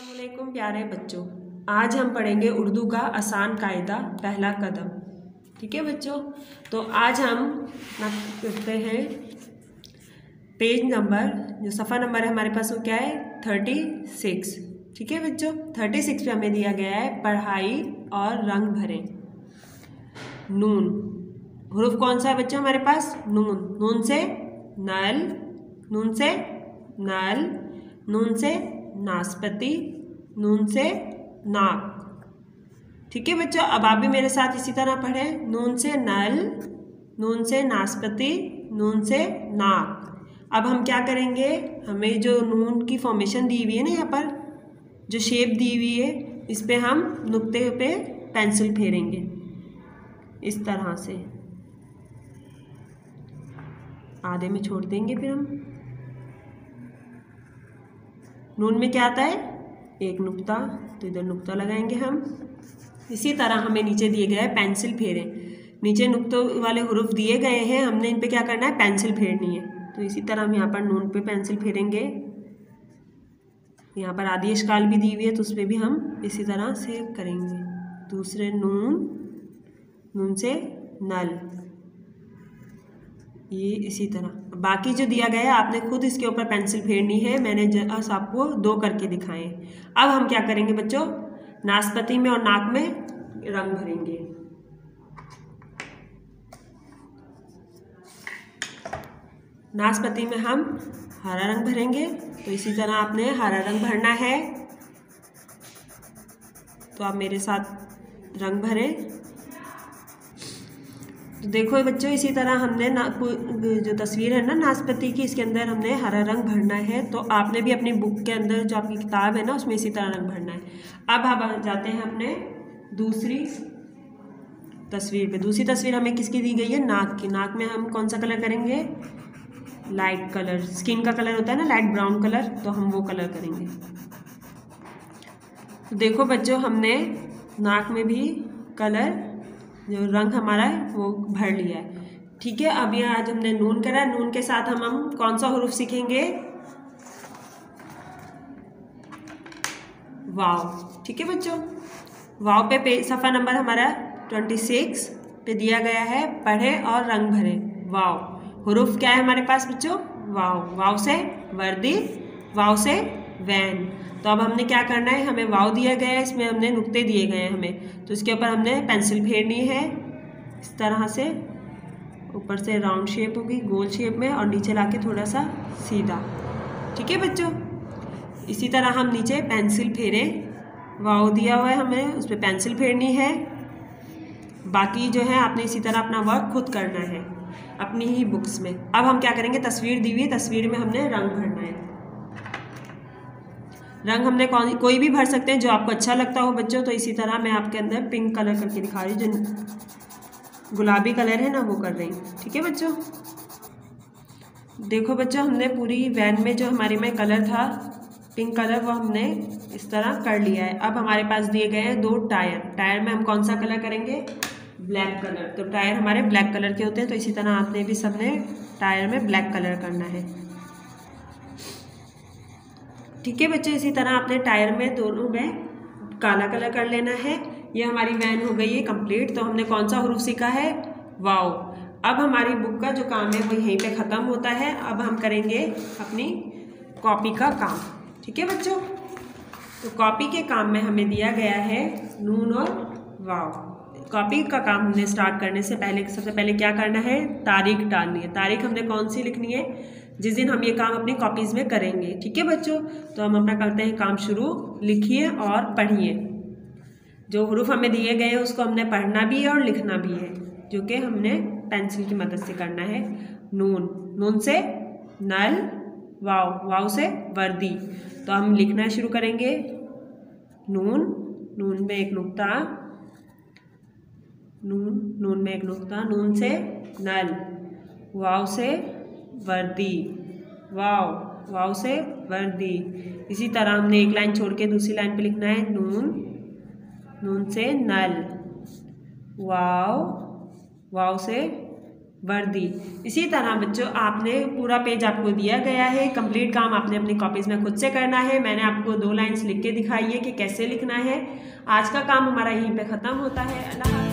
असलकुम प्यारे बच्चों। आज हम पढ़ेंगे उर्दू का आसान कायदा, पहला कदम। ठीक है बच्चों? तो आज हम करते हैं पेज नंबर, जो सफ़ा नंबर है हमारे पास वो क्या है? Thirty six. ठीक है बच्चों? थर्टी सिक्स पे हमें दिया गया है, पढ़ाई और रंग भरें। नून। हरूफ कौन सा है बच्चों हमारे पास? नून। नून से नल, नून से नल, नून से नाशपति नून से नाक। ठीक है बच्चों, अब आप भी मेरे साथ इसी तरह पढ़ें। नून से नल, नून से नाशपति नून से नाक। अब हम क्या करेंगे? हमें जो नून की फॉर्मेशन दी हुई है ना यहाँ पर, जो शेप दी हुई है, इस पर हम नुक्ते पे पेंसिल फेरेंगे। इस तरह से। आधे में छोड़ देंगे फिर हम। नून में क्या आता है? एक नुक्ता तो इधर नुक्ता लगाएँगे हम। इसी तरह हमें नीचे दिए गए पेंसिल फेरें। नीचे नुक्तों वाले हरूफ दिए गए हैं, हमने इन पर क्या करना है? पेंसिल फेरनी है। तो इसी तरह हम यहाँ पर नून पे पेंसिल फेरेंगे। यहाँ पर आदेश काल भी दी हुई है तो उस पर भी हम इसी तरह से करेंगे। दूसरे नून नून से नल। ये इसी तरह। बाकी जो दिया गया है, आपने खुद इसके ऊपर पेंसिल फेरनी है। मैंने जस्ट आपको दो करके दिखाए अब हम क्या करेंगे बच्चों? नाशपति में और नाक में रंग भरेंगे। नाशपति में हम हरा रंग भरेंगे। तो इसी तरह आपने हरा रंग भरना है। तो आप मेरे साथ रंग भरें। तो देखो बच्चों, इसी तरह हमने ना जो तस्वीर है ना नाशपति की, इसके अंदर हमने हरा रंग भरना है। तो आपने भी अपनी बुक के अंदर जो आपकी किताब है ना, उसमें इसी तरह रंग भरना है। अब हम जाते हैं अपने दूसरी तस्वीर पे। दूसरी तस्वीर हमें किसकी दी गई है? नाक की। नाक में हम कौन सा कलर करेंगे? Light colour. स्किन का कलर होता है ना, लाइट ब्राउन कलर तो हम वो कलर करेंगे। तो देखो बच्चों, हमने नाक में भी कलर जो रंग हमारा है वो भर लिया है। ठीक है अब यहाँ आज हमने नून करा। नून के साथ हम हम कौन सा हरूफ सीखेंगे? वाव। ठीक है बच्चों? वाव पे, पे सफ़ा नंबर हमारा ट्वेंटी सिक्स पे दिया गया है। पढ़े और रंग भरे। वाव। हरूफ क्या है हमारे पास बच्चों? वाव। वाव से वर्दी वाव से वैन। तो अब हमने क्या करना है? हमें वाव दिया गया है, इसमें हमने नुक्ते दिए गए हैं हमें। तो इसके ऊपर हमने पेंसिल फेरनी है, इस तरह से। ऊपर से राउंड शेप होगी, गोल शेप में, और नीचे लाके थोड़ा सा सीधा। ठीक है बच्चों? इसी तरह हम नीचे पेंसिल फेरें। वाव दिया हुआ है हमें उस पर पेंसिल फेरनी है। बाकी जो है, आपने इसी तरह अपना वर्क खुद करना है, अपनी ही बुक्स में। अब हम क्या करेंगे? तस्वीर दी हुई तस्वीर में हमने रंग भरना है। रंग हमने कौन कोई भी भर सकते हैं, जो आपको अच्छा लगता हो बच्चों तो इसी तरह मैं आपके अंदर पिंक कलर करके दिखा रही हूँ जो गुलाबी कलर है ना, वो कर रही हूँ। ठीक है बच्चों? देखो बच्चों, हमने पूरी वैन में जो हमारे में कलर था पिंक कलर वो हमने इस तरह कर लिया है। अब हमारे पास दिए गए हैं दो टायर टायर में हम कौन सा कलर करेंगे? ब्लैक कलर तो टायर हमारे ब्लैक कलर के होते हैं तो इसी तरह आपने भी सबने टायर में ब्लैक कलर करना है। ठीक है बच्चों, इसी तरह आपने टायर में दोनों में काला कलर कर लेना है। ये हमारी वैन हो गई है कंप्लीट। तो हमने कौन सा हरूफ सीखा है? वाओ। अब हमारी बुक का जो काम है वो यहीं पे ख़त्म होता है। अब हम करेंगे अपनी कॉपी का काम। ठीक है बच्चों? तो कॉपी के काम में हमें दिया गया है नून और वाव कॉपी का काम हमने स्टार्ट करने से पहले, सबसे पहले क्या करना है? तारीख डालनी है। तारीख हमने कौन सी लिखनी है? जिस दिन हम ये काम अपनी कॉपीज़ में करेंगे। ठीक है बच्चों? तो हम अपना करते हैं काम शुरू। लिखिए और पढ़िए। जो हरूफ हमें दिए गए हैं, उसको हमने पढ़ना भी है और लिखना भी है, जो कि हमने पेंसिल की मदद से करना है। नून। नून से नल, वाव। वाव से वर्दी। तो हम लिखना शुरू करेंगे। नून। नून में एक नुक्ता। नून। नून में एक नुक्ता। नून से नल। वाव से वर्दी। वाव वाव से वर्दी। इसी तरह हमने एक लाइन छोड़ के दूसरी लाइन पे लिखना है, नून। नून से नल। वाव वाव से वर्दी। इसी तरह बच्चों, आपने पूरा पेज आपको दिया गया है, कंप्लीट काम आपने अपनी कॉपीज़ में खुद से करना है। मैंने आपको दो लाइंस लिख के दिखाई है कि कैसे लिखना है। आज का काम हमारा यहीं पे ख़त्म होता है। अल्लाह